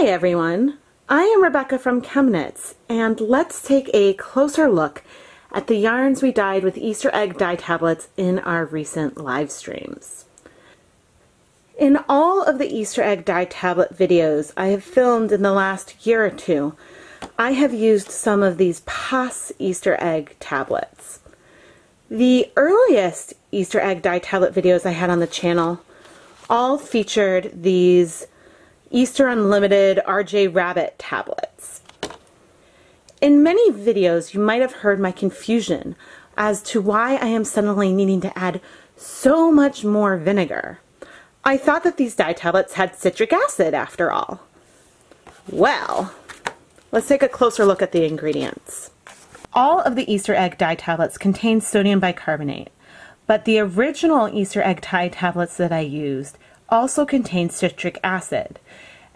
Hi everyone, I am Rebecca from ChemKnits and let's take a closer look at the yarns we dyed with Easter egg dye tablets in our recent live streams. In all of the Easter egg dye tablet videos I have filmed in the last year or two, I have used some of these PAAS Easter egg tablets. The earliest Easter egg dye tablet videos I had on the channel all featured these Easter Unlimited RJ Rabbit tablets. In many videos, you might have heard my confusion as to why I am suddenly needing to add so much more vinegar. I thought that these dye tablets had citric acid after all. Well, let's take a closer look at the ingredients. All of the Easter egg dye tablets contain sodium bicarbonate, but the original Easter egg dye tablets that I used also contains citric acid.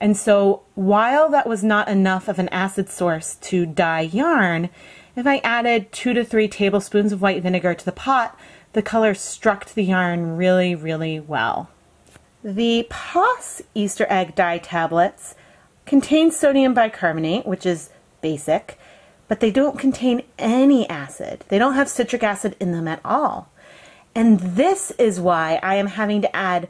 And so while that was not enough of an acid source to dye yarn, if I added two to three tablespoons of white vinegar to the pot, the color struck the yarn really, really well. The PAAS Easter egg dye tablets contain sodium bicarbonate, which is basic, but they don't contain any acid. They don't have citric acid in them at all. And this is why I am having to add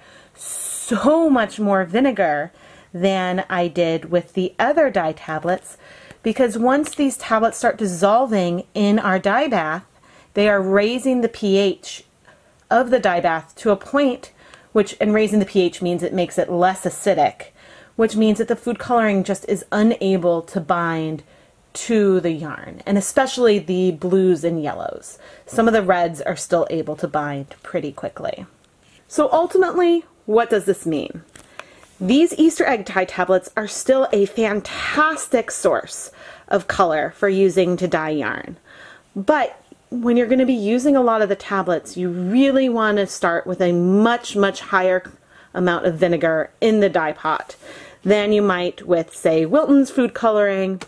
much more vinegar than I did with the other dye tablets because once these tablets start dissolving in our dye bath, they are raising the pH of the dye bath to a point which, and raising the pH means it makes it less acidic, which means that the food coloring just is unable to bind to the yarn, and especially the blues and yellows. Some of the reds are still able to bind pretty quickly. So ultimately, what does this mean? These Easter egg dye tablets are still a fantastic source of color for using to dye yarn. But when you're going to be using a lot of the tablets, you really want to start with a much, much higher amount of vinegar in the dye pot than you might with, say, Wilton's food coloring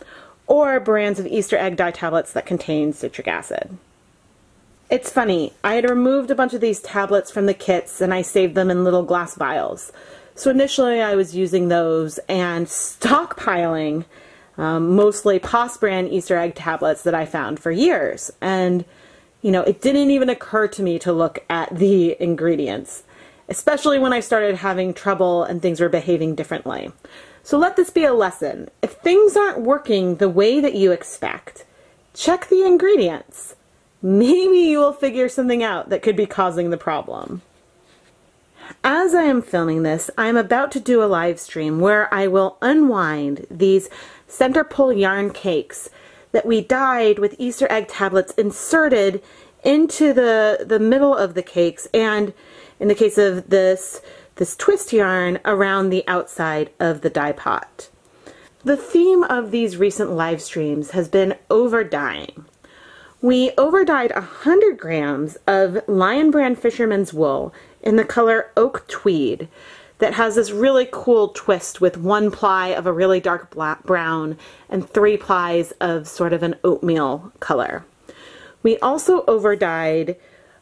or brands of Easter egg dye tablets that contain citric acid. It's funny, I had removed a bunch of these tablets from the kits and I saved them in little glass vials. So initially I was using those and stockpiling um, mostly PAAS brand Easter egg tablets that I found for years. And, you know, it didn't even occur to me to look at the ingredients, especially when I started having trouble and things were behaving differently. So let this be a lesson. If things aren't working the way that you expect, check the ingredients maybe you will figure something out that could be causing the problem. As I am filming this, I am about to do a live stream where I will unwind these center pull yarn cakes that we dyed with Easter egg tablets inserted into the, the middle of the cakes and in the case of this, this twist yarn around the outside of the dye pot. The theme of these recent live streams has been over dyeing. We overdyed 100 grams of Lion Brand Fisherman's Wool in the color Oak Tweed that has this really cool twist with one ply of a really dark black brown and three plies of sort of an oatmeal color. We also overdyed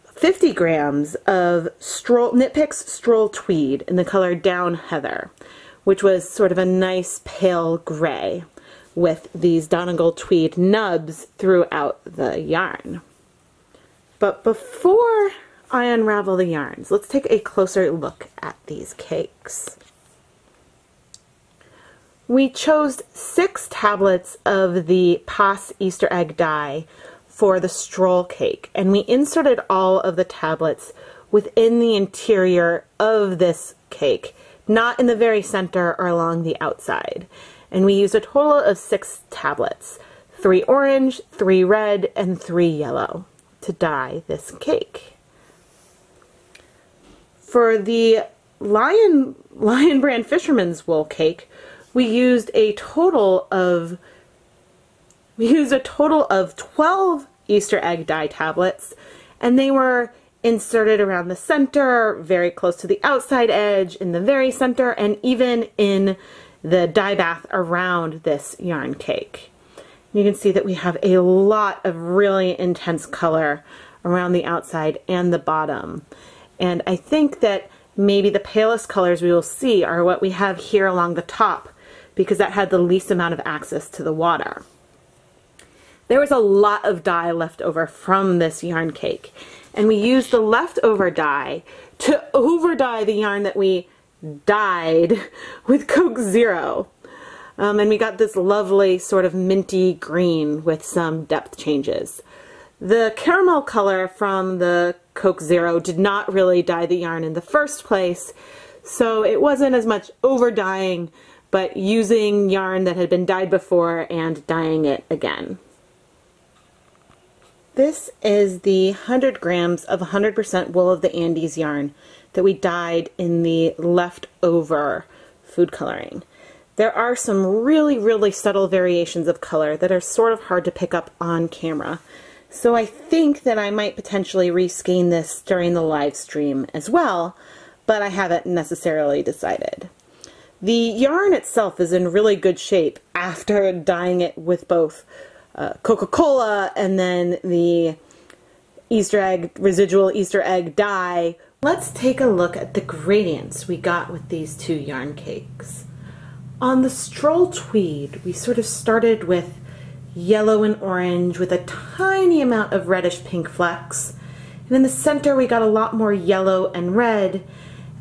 50 grams of Stroll, Knit Picks Stroll Tweed in the color Down Heather, which was sort of a nice pale gray with these Donegal tweed nubs throughout the yarn. But before I unravel the yarns, let's take a closer look at these cakes. We chose six tablets of the PAAS Easter egg dye for the stroll cake, and we inserted all of the tablets within the interior of this cake, not in the very center or along the outside and we used a total of six tablets, three orange, three red, and three yellow to dye this cake. For the Lion, Lion Brand Fisherman's Wool cake, we used a total of we used a total of 12 Easter egg dye tablets and they were inserted around the center, very close to the outside edge, in the very center, and even in the dye bath around this yarn cake. You can see that we have a lot of really intense color around the outside and the bottom. And I think that maybe the palest colors we will see are what we have here along the top because that had the least amount of access to the water. There was a lot of dye left over from this yarn cake and we used the leftover dye to over dye the yarn that we dyed with Coke Zero. Um, and we got this lovely sort of minty green with some depth changes. The caramel color from the Coke Zero did not really dye the yarn in the first place, so it wasn't as much over dyeing, but using yarn that had been dyed before and dyeing it again. This is the 100 grams of 100% wool of the Andes yarn that we dyed in the leftover food coloring. There are some really, really subtle variations of color that are sort of hard to pick up on camera. So I think that I might potentially reskein this during the live stream as well, but I haven't necessarily decided. The yarn itself is in really good shape after dyeing it with both uh, Coca-Cola and then the Easter egg, residual Easter egg dye. Let's take a look at the gradients we got with these two yarn cakes. On the Stroll Tweed, we sort of started with yellow and orange with a tiny amount of reddish pink flecks. And in the center, we got a lot more yellow and red,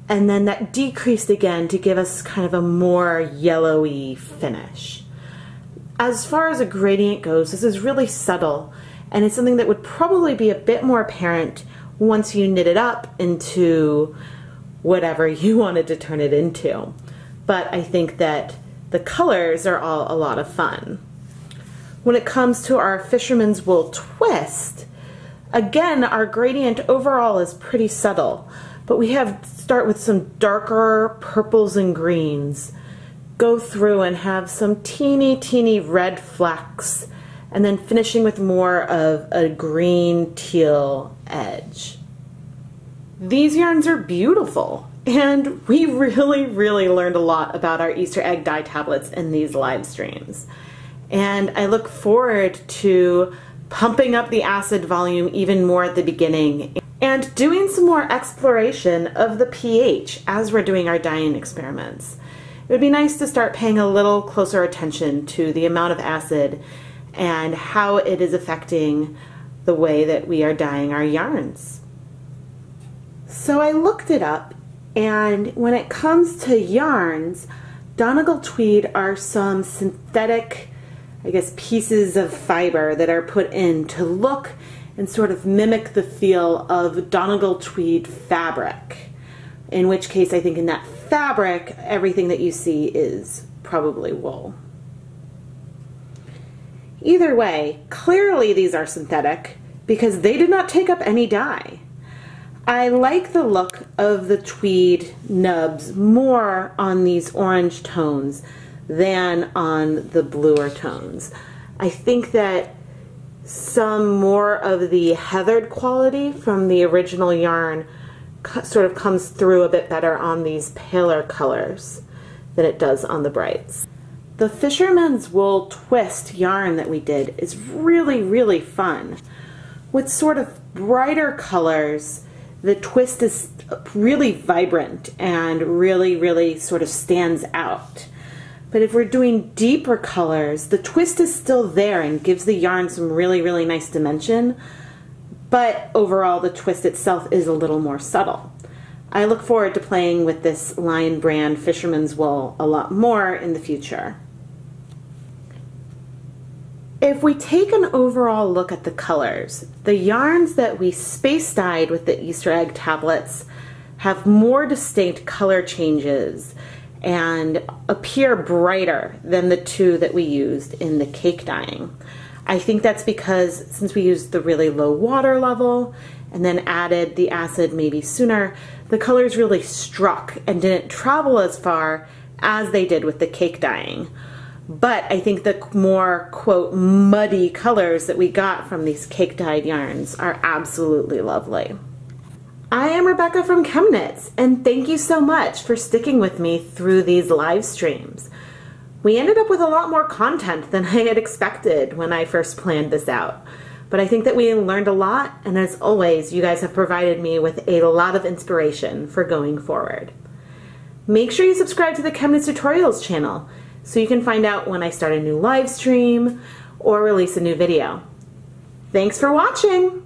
and then that decreased again to give us kind of a more yellowy finish. As far as a gradient goes, this is really subtle and it's something that would probably be a bit more apparent once you knit it up into whatever you wanted to turn it into. But I think that the colors are all a lot of fun. When it comes to our Fisherman's Wool twist, again, our gradient overall is pretty subtle, but we have start with some darker purples and greens go through and have some teeny, teeny red flecks, and then finishing with more of a green teal edge. These yarns are beautiful, and we really, really learned a lot about our Easter egg dye tablets in these live streams. And I look forward to pumping up the acid volume even more at the beginning and doing some more exploration of the pH as we're doing our dyeing experiments it would be nice to start paying a little closer attention to the amount of acid and how it is affecting the way that we are dyeing our yarns. So I looked it up and when it comes to yarns, Donegal tweed are some synthetic, I guess, pieces of fiber that are put in to look and sort of mimic the feel of Donegal tweed fabric. In which case, I think in that fabric, everything that you see is probably wool. Either way, clearly these are synthetic because they did not take up any dye. I like the look of the tweed nubs more on these orange tones than on the bluer tones. I think that some more of the heathered quality from the original yarn sort of comes through a bit better on these paler colors than it does on the brights. The Fisherman's Wool Twist yarn that we did is really, really fun. With sort of brighter colors, the twist is really vibrant and really, really sort of stands out. But if we're doing deeper colors, the twist is still there and gives the yarn some really, really nice dimension, but overall the twist itself is a little more subtle. I look forward to playing with this Lion brand Fisherman's Wool a lot more in the future. If we take an overall look at the colors, the yarns that we space dyed with the Easter egg tablets have more distinct color changes and appear brighter than the two that we used in the cake dyeing. I think that's because since we used the really low water level and then added the acid maybe sooner, the colors really struck and didn't travel as far as they did with the cake dyeing. But I think the more, quote, muddy colors that we got from these cake dyed yarns are absolutely lovely. I am Rebecca from ChemKnits, and thank you so much for sticking with me through these live streams. We ended up with a lot more content than I had expected when I first planned this out. But I think that we learned a lot, and as always, you guys have provided me with a lot of inspiration for going forward. Make sure you subscribe to the ChemKnits Tutorials channel. So you can find out when I start a new live stream or release a new video. Thanks for watching!